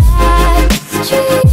sad true.